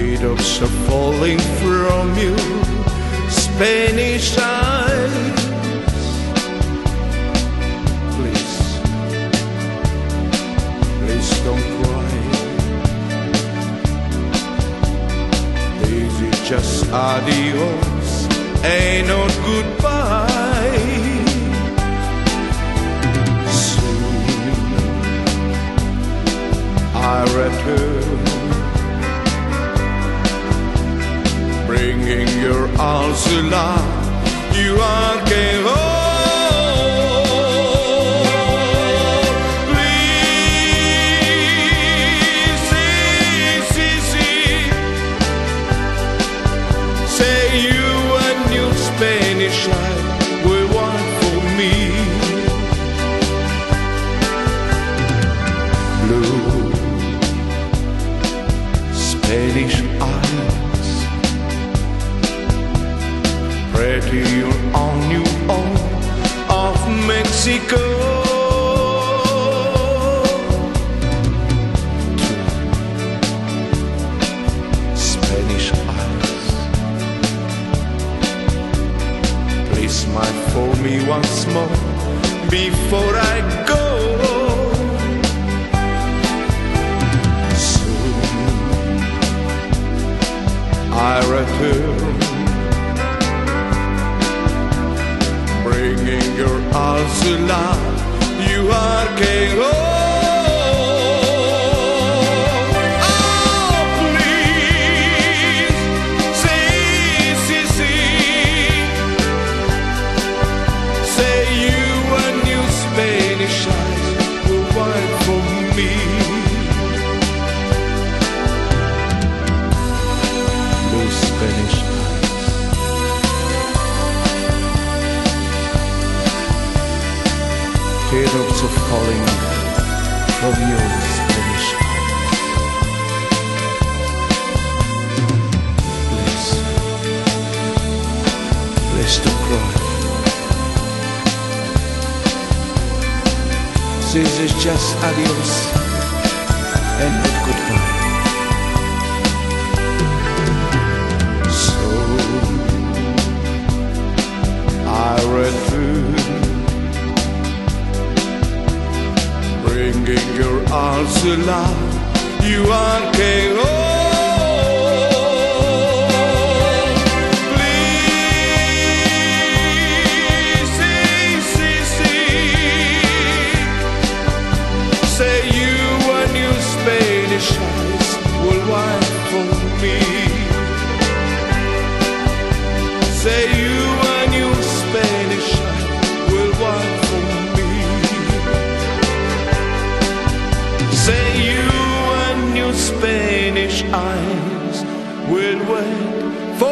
Teardrops are falling from you, Spanish eyes. Please, please don't cry. This is just adios, ain't no goodbye. Soon I return. Bringing your arms alive. You are came pretty on you all of Mexico. Spanish eyes, please smile for me once more before I go. Soon I return. Bringing your arms alive. You are teardrops of calling from your Spanish Please, please don't cry. This is just adios and not goodbye. Your arms alive. You are king. Please. Say you a new Spanish eyes will for me. Say you eyes. Will wait for